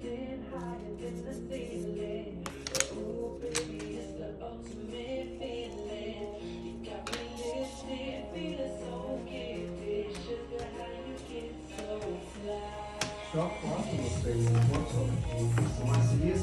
feeling, higher than the ceiling. Ooh, the ultimate feeling. You